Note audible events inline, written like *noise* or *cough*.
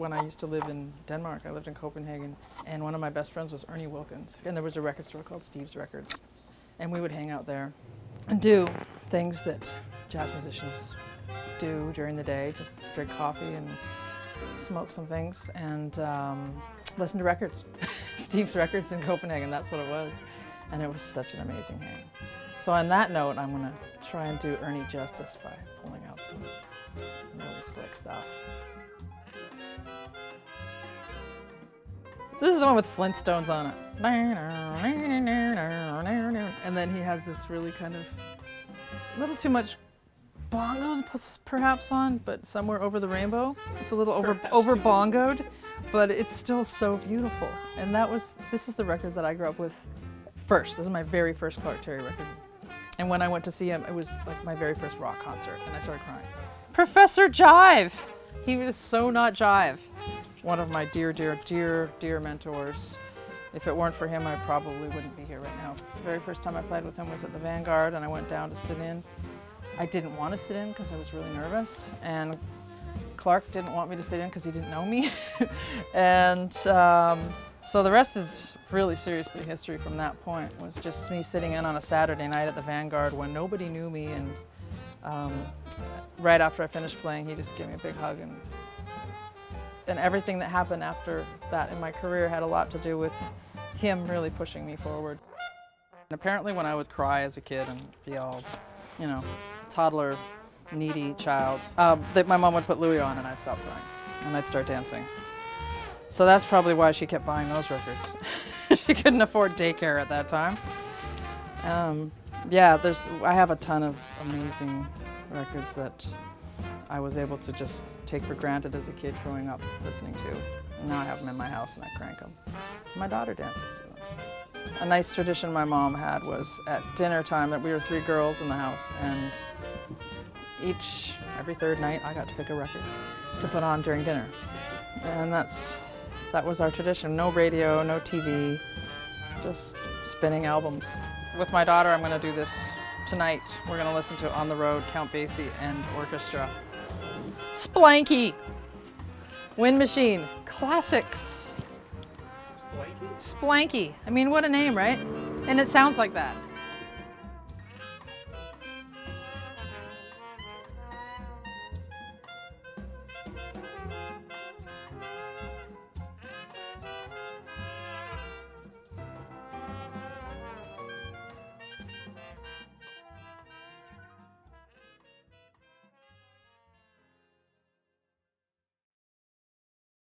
when I used to live in Denmark. I lived in Copenhagen, and one of my best friends was Ernie Wilkins. And there was a record store called Steve's Records. And we would hang out there and do things that jazz musicians do during the day just drink coffee and smoke some things and um, listen to records. *laughs* Steve's Records in Copenhagen, that's what it was. And it was such an amazing hang. So, on that note, I'm going to try and do Ernie justice by pulling out some really slick stuff. This is the one with Flintstones on it. And then he has this really kind of a little too much bongos perhaps on, but somewhere over the rainbow. It's a little over over bongoed, but it's still so beautiful. And that was this is the record that I grew up with first. This is my very first Clark Terry record. And when I went to see him, it was like my very first rock concert, and I started crying. Professor Jive! He was so not Jive. One of my dear, dear, dear, dear mentors. If it weren't for him, I probably wouldn't be here right now. The very first time I played with him was at the Vanguard, and I went down to sit in. I didn't want to sit in because I was really nervous, and Clark didn't want me to sit in because he didn't know me. *laughs* and um, so the rest is really seriously history from that point. It was just me sitting in on a Saturday night at the Vanguard when nobody knew me, and um, right after I finished playing, he just gave me a big hug and and everything that happened after that in my career had a lot to do with him really pushing me forward. And apparently when I would cry as a kid and be all, you know, toddler, needy child, um, that my mom would put Louis on and I'd stop crying and I'd start dancing. So that's probably why she kept buying those records. *laughs* she couldn't afford daycare at that time. Um, yeah, there's. I have a ton of amazing records that I was able to just take for granted as a kid growing up listening to. Now I have them in my house and I crank them. My daughter dances to them. A nice tradition my mom had was at dinner time that we were three girls in the house and each, every third night, I got to pick a record to put on during dinner. And that's, that was our tradition. No radio, no TV, just spinning albums. With my daughter, I'm going to do this tonight. We're going to listen to On the Road, Count Basie, and Orchestra. Splanky! Wind Machine, classics. Splanky? Splanky. I mean, what a name, right? And it sounds like that.